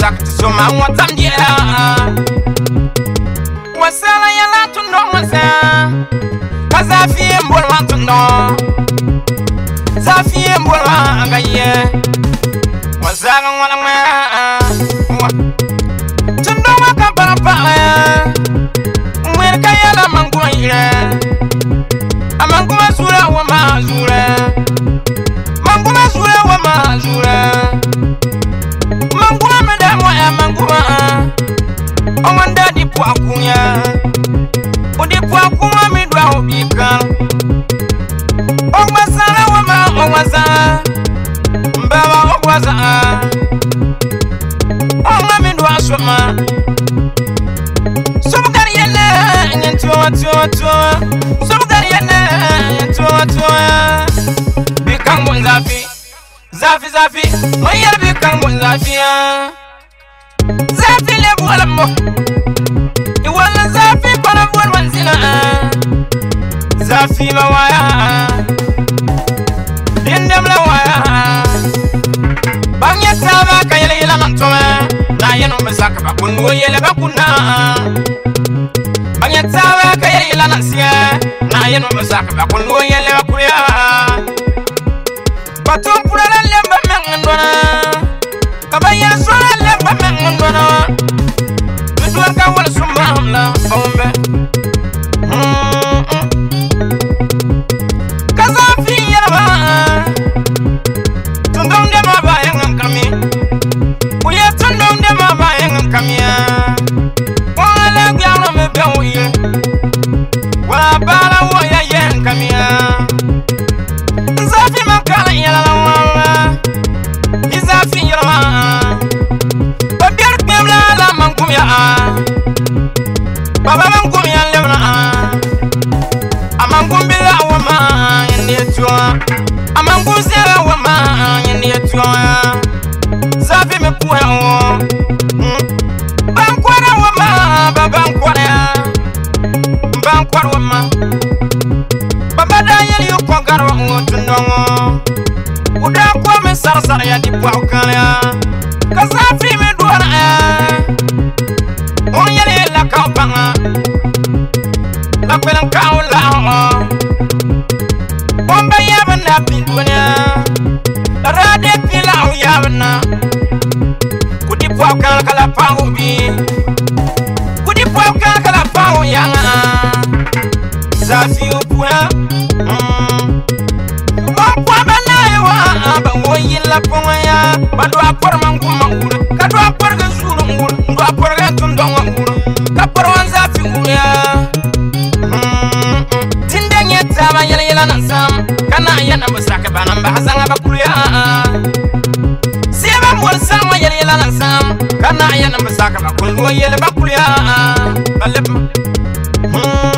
sakti soma ŋɔtam diɛla ŋɔsala yɛla tundɔ ŋɔsa ka zaafiyɛ n bolema tundɔ zaafiyɛ n bolema a ka yɛ ŋɔsaaga ŋɔla ŋmɛ tundɔ ŋɔ ka bara paɣa tuwa Sun garya na tuwa tuwa Bi kangun zafi Zafi zafi Mayar bi kangun zafi ya Zafi le buwalambo Iwala zafi para buwar wanzina Zafi la waya Dindem la waya Bangya taba kayela yela mantuwa Na yenu mbezaka bakungu yele bakuna Zafi nyatawe ka ye yela na siya na ye no masa ka ba kun wo ye le ba kuriya batum Baba ban kum yan a ah. Aman kum bila wa ma yan ne tuwa Aman kum sera wa ma yan ne tuwa Zafi me puwa wo mm. Ban kwara wa ma ba ban kwara Ban kwara wa ma Baba da yan yu kongar wa ngun tundongo Uda kwa me sarsar ya di puwa ukala punga ya ba mangkul, apor man kuma ngura ka do apor ga suru ngura do apor ga tun don ngura ka por wan za fi ngura ya hmm, tinda nya tama yela yela nan sam. Kana ya na musaka banan ba hasanga ba kulya seba sama yela yela nan kana ya na musaka ba kulya yela ba kulya hmm.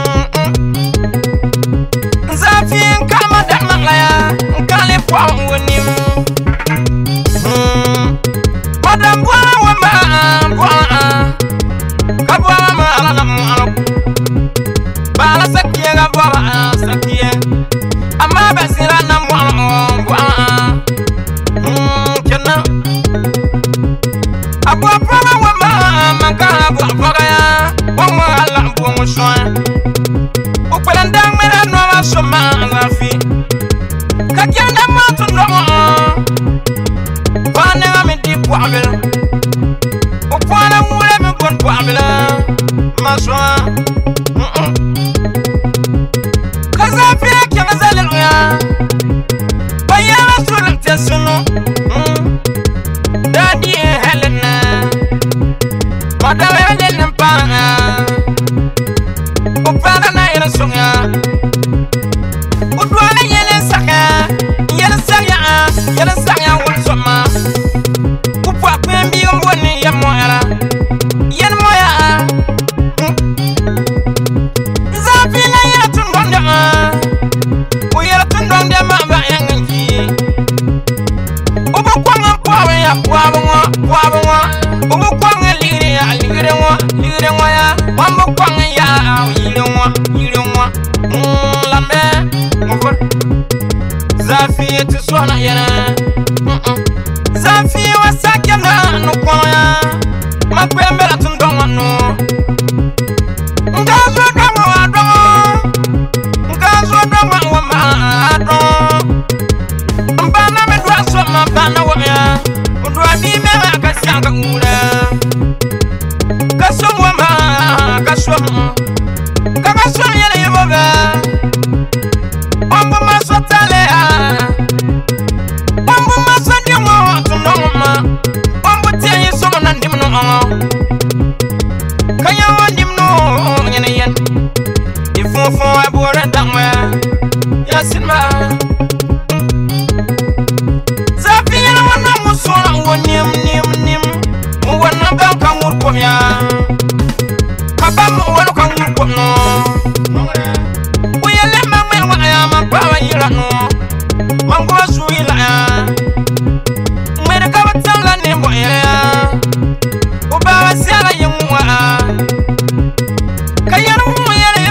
mañana.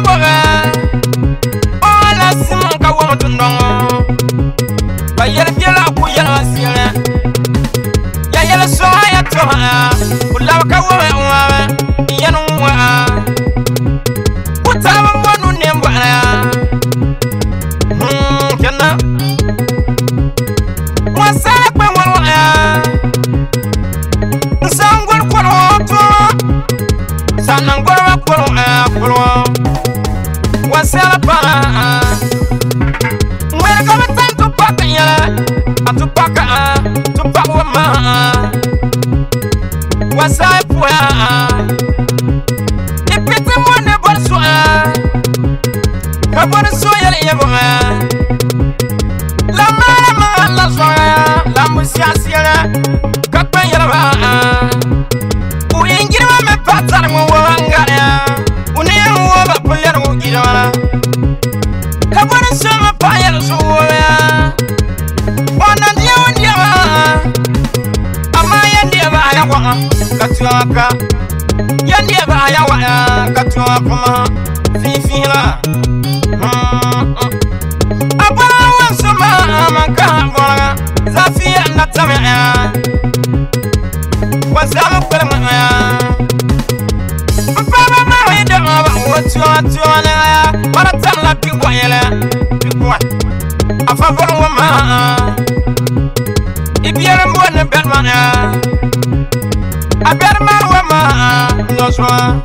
bora Ola simon ka wong tundong Ba yel fiela ku yel asire Ya yel so ya toha Ulaw ka wong ayawa eh, katuaka yandieba ayawa fi fifila hmm. François.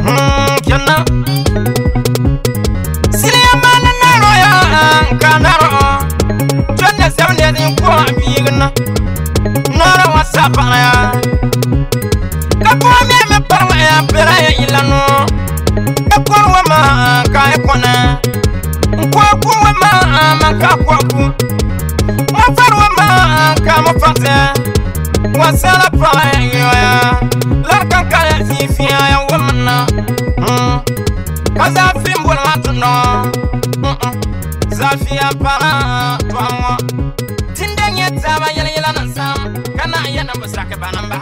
Hmm, kiana. Silia mana naro ya kanaro. de zaune din ko amigna. Nara WhatsApp ya. Kapo me me parla ya pera ya ilano. Kakorwa ma ka ekona. Kwakuwa ma ma ka kwaku. Mafarwa ma ka mafata. Wasala pa ya. Lark fifiya ya wamna uh, mm, Kaza fi mbon matuno Zafiya pa tuamwa Tindenye taba yele nansam Kana yana mbusrake banamba